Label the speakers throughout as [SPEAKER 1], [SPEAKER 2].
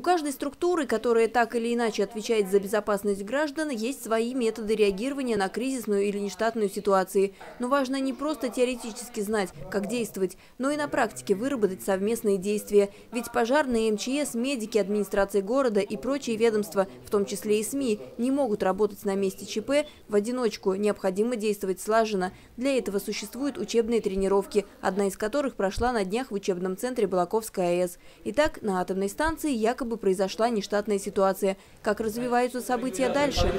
[SPEAKER 1] У каждой структуры, которая так или иначе отвечает за безопасность граждан, есть свои методы реагирования на кризисную или нештатную ситуации. Но важно не просто теоретически знать, как действовать, но и на практике выработать совместные действия. Ведь пожарные, МЧС, медики, администрация города и прочие ведомства, в том числе и СМИ, не могут работать на месте ЧП в одиночку. Необходимо действовать слаженно. Для этого существуют учебные тренировки, одна из которых прошла на днях в учебном центре Балаковская АЭС. Итак, на атомной станции якобы якобы произошла нештатная ситуация. Как развиваются события дальше?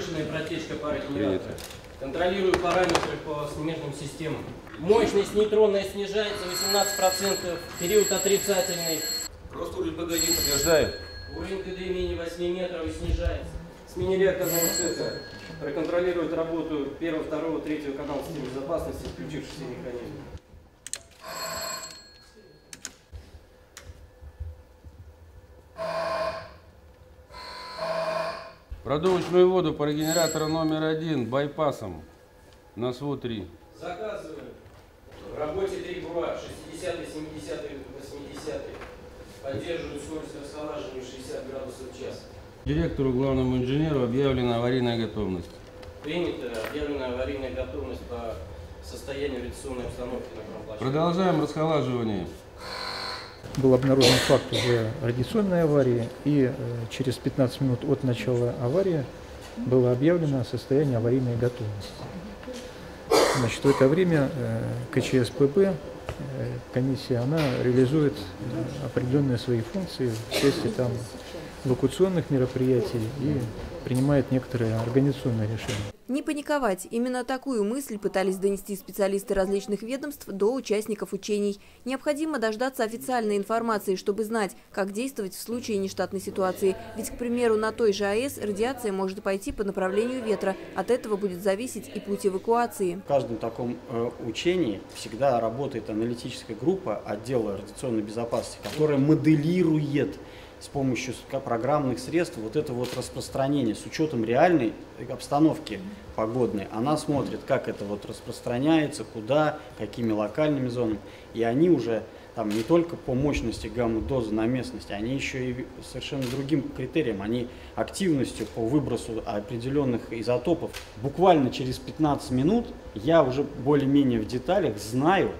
[SPEAKER 2] Контролирую параметры по смежным системам. Мощность нейтронная снижается 18%, период отрицательный.
[SPEAKER 3] Просто уровень ПГ подтверждаю.
[SPEAKER 2] Уровень КД менее 8 метров и снижается. Смене реакторного цикла. Проконтролирует работу первого, второго, третьего канала системы безопасности, включившихся механизмов.
[SPEAKER 3] Продувочную воду по регенератору номер один байпасом на СВУ-3.
[SPEAKER 2] Заказываю. В работе 3 БУА, 60 70 80 Поддерживаю скорость расхолаживания 60 градусов в час.
[SPEAKER 3] Директору, главному инженеру объявлена аварийная готовность.
[SPEAKER 2] Принято. Объявлена аварийная готовность по состоянию радиационной обстановки на промплощадке.
[SPEAKER 3] Продолжаем расхолаживание
[SPEAKER 4] был обнаружен факт уже радиационной аварии, и э, через 15 минут от начала аварии было объявлено состояние аварийной готовности. Значит, в это время э, КЧСПБ, э, комиссия, она реализует определенные свои функции в части там, эвакуационных мероприятий и принимает некоторые организационные решения.
[SPEAKER 1] Не паниковать. Именно такую мысль пытались донести специалисты различных ведомств до участников учений. Необходимо дождаться официальной информации, чтобы знать, как действовать в случае нештатной ситуации. Ведь, к примеру, на той же АЭС радиация может пойти по направлению ветра. От этого будет зависеть и путь эвакуации.
[SPEAKER 5] В каждом таком э, учении всегда работает аналитическая группа отдела радиационной безопасности, которая моделирует с помощью программных средств вот это вот распространение с учетом реальной обстановки погодной. Она смотрит, как это вот распространяется, куда, какими локальными зонами. И они уже там не только по мощности гамма-дозы на местности, они еще и совершенно другим критериям, они активностью по выбросу определенных изотопов. Буквально через 15 минут я уже более-менее в деталях знаю,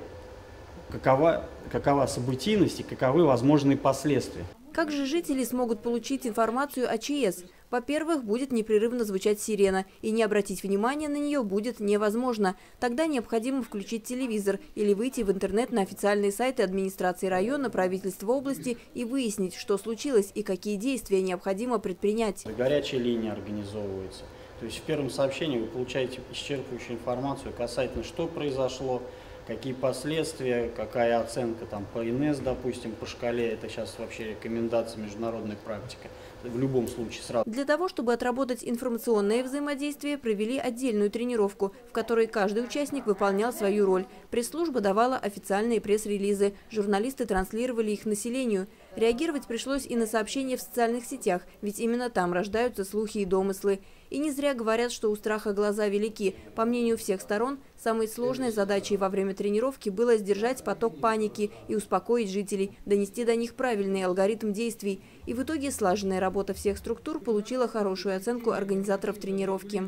[SPEAKER 5] какова, какова событийность и каковы возможные последствия.
[SPEAKER 1] Как же жители смогут получить информацию о ЧС? Во-первых, будет непрерывно звучать сирена, и не обратить внимания на нее будет невозможно. Тогда необходимо включить телевизор или выйти в интернет на официальные сайты администрации района, правительства области и выяснить, что случилось и какие действия необходимо предпринять.
[SPEAKER 5] Горячая линия организовывается. То есть в первом сообщении вы получаете исчерпывающую информацию касательно, что произошло, какие последствия, какая оценка там по ИНС, допустим, по шкале, это сейчас вообще рекомендация международной практики, в любом случае сразу.
[SPEAKER 1] Для того, чтобы отработать информационное взаимодействие, провели отдельную тренировку, в которой каждый участник выполнял свою роль. Пресс-служба давала официальные пресс-релизы, журналисты транслировали их населению. Реагировать пришлось и на сообщения в социальных сетях, ведь именно там рождаются слухи и домыслы. И не зря говорят, что у страха глаза велики. По мнению всех сторон, самой сложной задачей во время тренировки было сдержать поток паники и успокоить жителей, донести до них правильный алгоритм действий. И в итоге слаженная работа всех структур получила хорошую оценку организаторов тренировки.